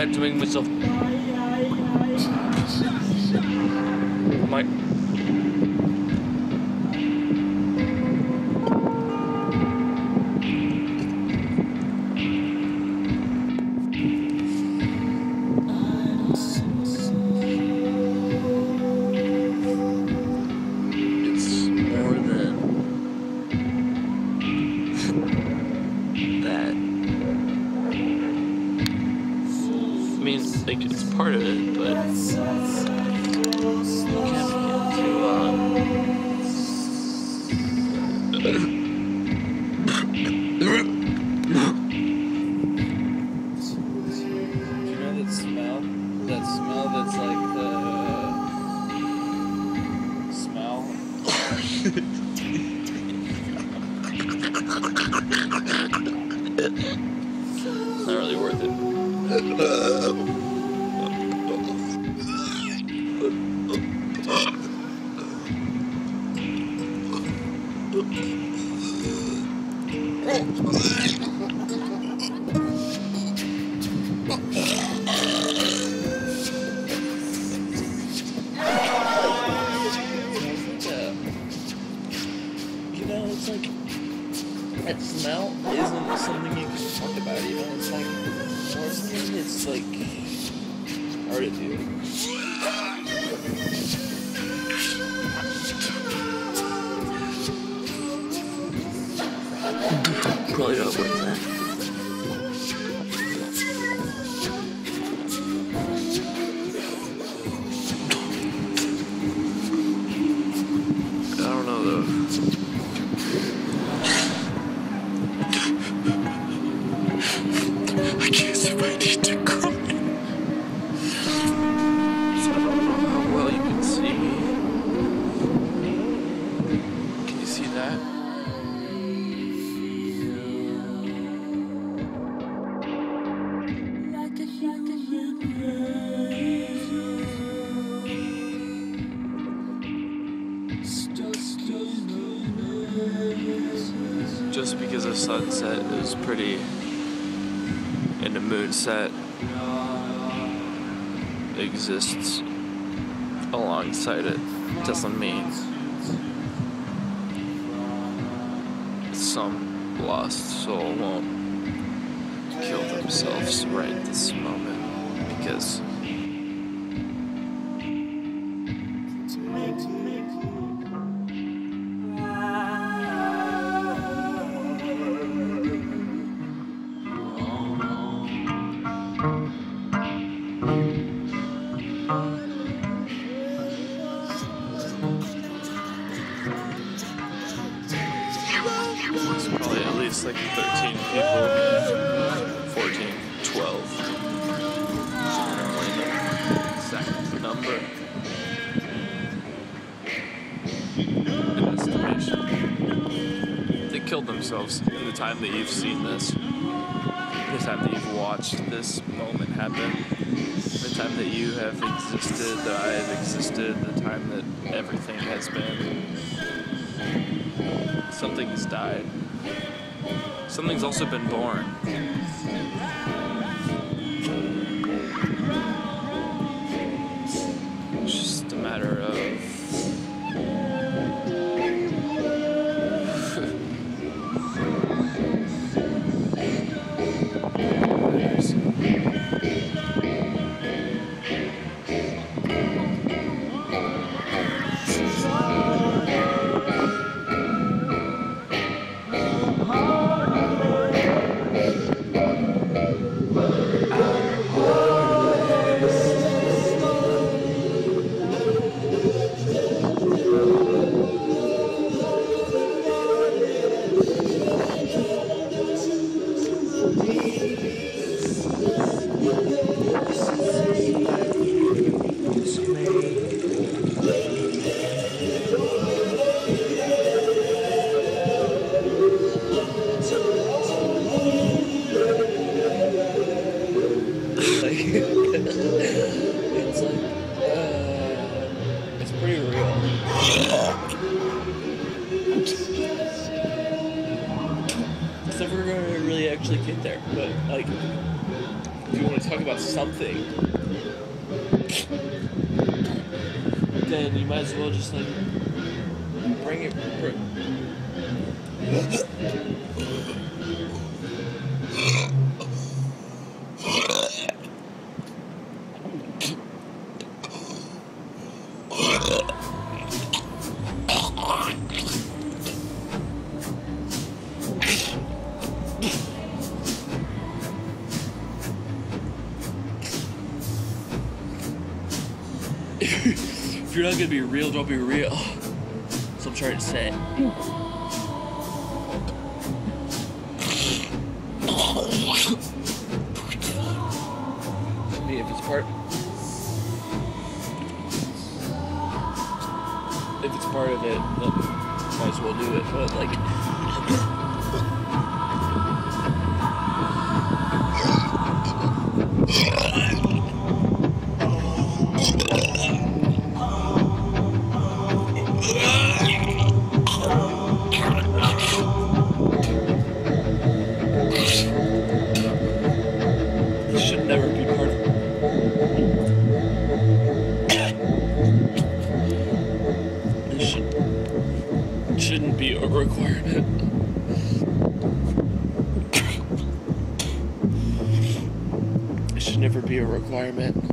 I have to make myself. Might. It's part of it, but you can't begin to. Do you know that smell? That smell that's like the smell? It's not really worth it. that smell isn't something you can talk about. You know, it's like something that's like hard to do. Probably not worth that. I don't know though. Because the sunset is pretty and the moon set. Exists alongside it doesn't mean some lost soul won't kill themselves right this moment because least like 13 people, 14, 12. Exact number. Estimation. They killed themselves in the time that you've seen this. The time that you've watched this moment happen. The time that you have existed, that I have existed, the time that everything has been. Something has died. Something's also been born. It's just a matter it's like, uh, it's pretty real. so we're going to really actually get there, but like, if you want to talk about something, then you might as well just like bring it. Bring, if you're not gonna be real, don't be real. That's what I'm trying to say. Mean, if it's part, if it's part of it, then might as well do it. But like, a requirement. It should never be a requirement.